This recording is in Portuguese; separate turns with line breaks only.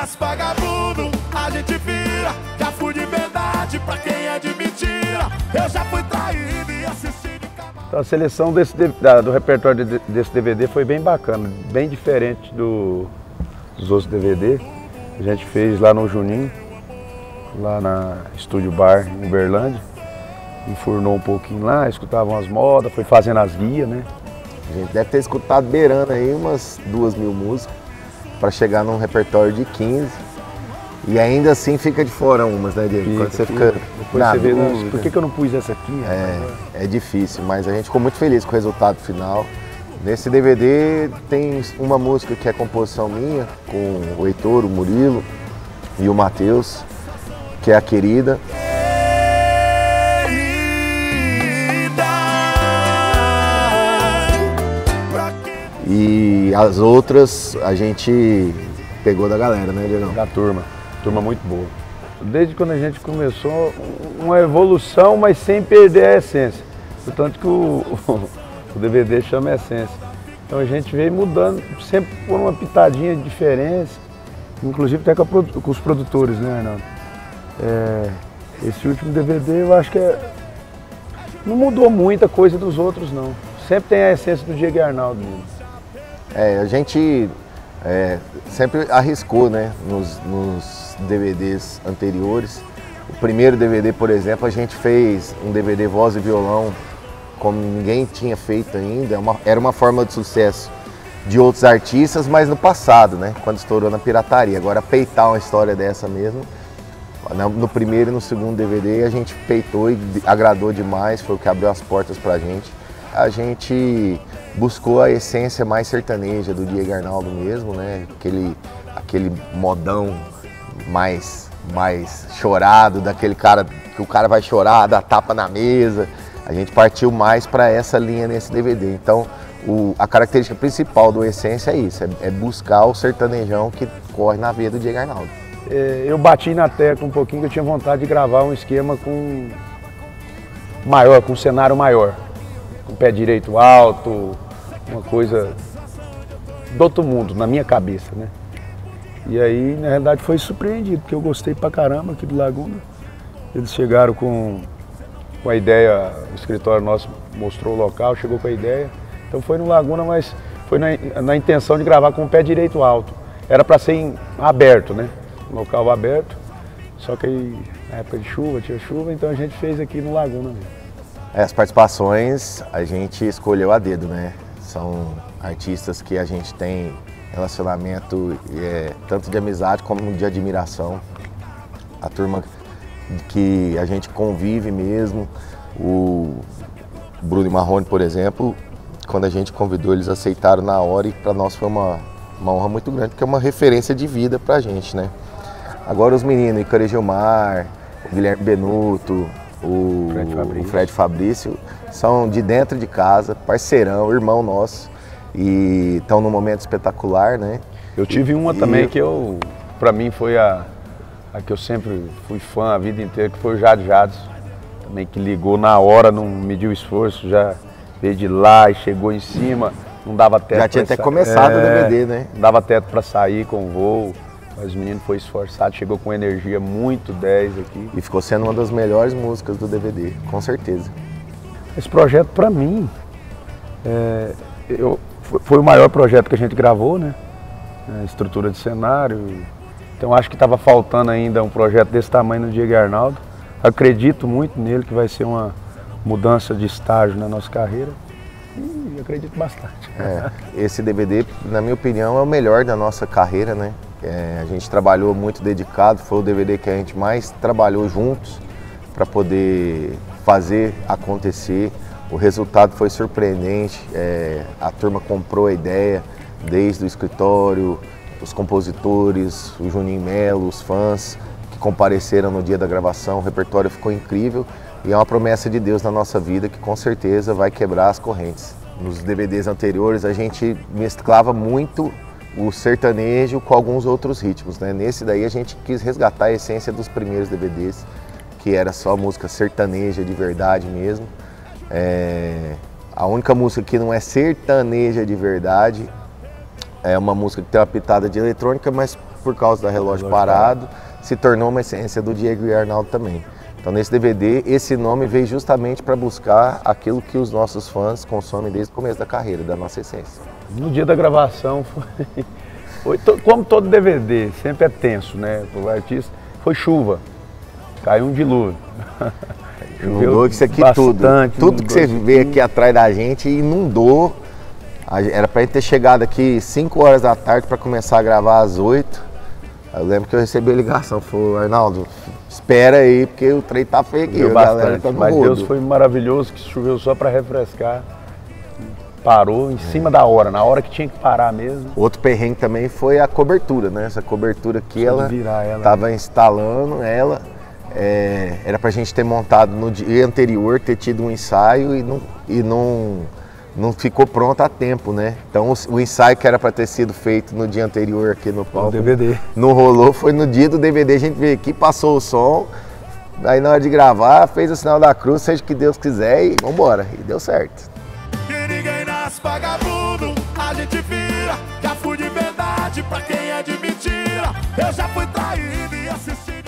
Mas vagabundo, a gente vira. Já fui de verdade pra quem é de mentira. Eu já fui traído e assisti de cavalo.
Então a seleção desse, da, do repertório de, desse DVD foi bem bacana, bem diferente do, dos outros DVD. A gente fez lá no Juninho, lá na Estúdio Bar em Uberlândia. Enfurnou um pouquinho lá, escutava umas modas, foi fazendo as guias, né?
A gente deve ter escutado beirando aí umas duas mil músicas para chegar num repertório de 15. E ainda assim fica de fora umas, né, Diego? Quando você fica,
Depois
na
você vê. "Nossa, por que, que eu não pus essa aqui?
É, é difícil, mas a gente ficou muito feliz com o resultado final. Nesse DVD tem uma música que é composição minha, com o Heitor, o Murilo e o Matheus, que é a Querida. E as outras a gente pegou da galera, né, Diego?
Da turma, turma muito boa. Desde quando a gente começou, uma evolução, mas sem perder a essência. Portanto que o, o DVD chama Essência. Então a gente veio mudando, sempre por uma pitadinha de diferença, inclusive até com, a com os produtores, né, Arnaldo? É, esse último DVD eu acho que é, não mudou muita coisa dos outros, não. Sempre tem a essência do Diego e Arnaldo mesmo.
É, a gente é, sempre arriscou, né, nos, nos DVDs anteriores. O primeiro DVD, por exemplo, a gente fez um DVD voz e violão como ninguém tinha feito ainda. É uma- era uma forma de sucesso de outros artistas, mas no passado, né, quando estourou na pirataria. Agora peitar uma história dessa mesmo. No primeiro e no segundo DVD a gente peitou e agradou demais, foi o que abriu as portas pra gente. A gente buscou a essência mais sertaneja do Diego Arnaldo mesmo, né? Aquele, aquele modão mais, mais chorado, daquele cara que o cara vai chorar, dá tapa na mesa. A gente partiu mais para essa linha nesse DVD. Então, o- a característica principal do Essência é isso, é, é buscar o sertanejão que corre na veia do Diego Arnaldo.
É, eu bati na tecla um pouquinho que eu tinha vontade de gravar um esquema com maior, com um cenário maior, o pé direito alto, uma coisa do outro mundo, na minha cabeça, né? E aí, na realidade, foi surpreendido, porque eu gostei pra caramba aqui do Laguna. Eles chegaram com, com a ideia, o escritório nosso mostrou o local, chegou com a ideia. Então foi no Laguna, mas foi na, na intenção de gravar com o pé direito alto. Era para ser em- aberto, né? Local aberto. Só que aí, na época de chuva, tinha chuva, então a gente fez aqui no Laguna mesmo.
É, As participações a gente escolheu a dedo, né? São artistas que a gente tem relacionamento é, tanto de amizade como de admiração. A turma que a gente convive mesmo. O Bruno e Marrone, por exemplo, quando a gente convidou, eles aceitaram na hora e para nós foi uma, uma honra muito grande, porque é uma referência de vida pra gente, né? Agora os meninos, Icare Gilmar, Guilherme Benuto, o
Fred Fabrício.
o Fred Fabrício, são de dentro de casa, parceirão, irmão nosso, e estão num momento espetacular, né?
Eu tive uma
E-
também que eu, pra mim foi a, a que eu sempre fui fã a vida inteira, que foi o Jade Jades. Também que ligou na hora, não mediu esforço, já veio de lá e chegou em cima, não dava teto.
Já tinha até
sa-
começado o
É,
DVD, né?
Não dava teto para sair com o voo, mas o menino foi esforçado, chegou com energia muito 10 aqui.
E ficou sendo uma das melhores músicas do DVD, com certeza.
Esse projeto, para mim, é, eu- foi- o maior projeto que a gente gravou, né? É, estrutura de cenário. Então acho que estava faltando ainda um projeto desse tamanho no Diego Arnaldo. Acredito muito nele, que vai ser uma mudança de estágio na nossa carreira. E acredito bastante.
É, esse DVD, na minha opinião, é o melhor da nossa carreira, né? É, a gente trabalhou muito dedicado, foi o DVD que a gente mais trabalhou juntos para poder fazer acontecer. O resultado foi surpreendente, é, a turma comprou a ideia, desde o escritório, os compositores, o Juninho Melo, os fãs que compareceram no dia da gravação, o repertório ficou incrível e é uma promessa de Deus na nossa vida que com certeza vai quebrar as correntes. Nos DVDs anteriores a gente mesclava muito o sertanejo com alguns outros ritmos, né? Nesse daí a gente quis resgatar a essência dos primeiros DVDs, que era só música sertaneja de verdade mesmo. É, A única música que não é sertaneja de verdade é uma música que tem uma pitada de eletrônica, mas por causa da relógio, relógio parado, parado, se tornou uma essência do Diego e Arnaldo também. Então nesse DVD, esse nome veio justamente para buscar aquilo que os nossos fãs consomem desde o começo da carreira, da nossa essência.
No dia da gravação foi, foi como todo DVD, sempre é tenso, né? O artista foi chuva, caiu um dilúvio.
Inundou isso aqui tudo. Tudo que você vê aqui atrás da gente inundou. Era para gente ter chegado aqui 5 horas da tarde para começar a gravar às 8. Eu lembro que eu recebi a ligação, falou, Arnaldo, espera aí, porque o trem tá feio aqui,
bastante, tá Mas Deus foi maravilhoso que choveu só para refrescar. Parou em é. cima da hora, na hora que tinha que parar mesmo.
Outro perrengue também foi a cobertura, né? Essa cobertura aqui, ela, ela tava instalando ela. É, era pra gente ter montado no dia anterior, ter tido um ensaio e não, e não não ficou pronto a tempo, né? Então o, o ensaio que era para ter sido feito no dia anterior aqui no palco,
o DVD.
não rolou, foi no dia do DVD, a gente veio aqui, passou o som, aí na hora de gravar, fez o sinal da cruz, seja o que Deus quiser e vambora, e deu certo vagabundo, a gente vira. Já fui
de
verdade pra quem é de
mentira.
Eu já
fui traído e
assisti.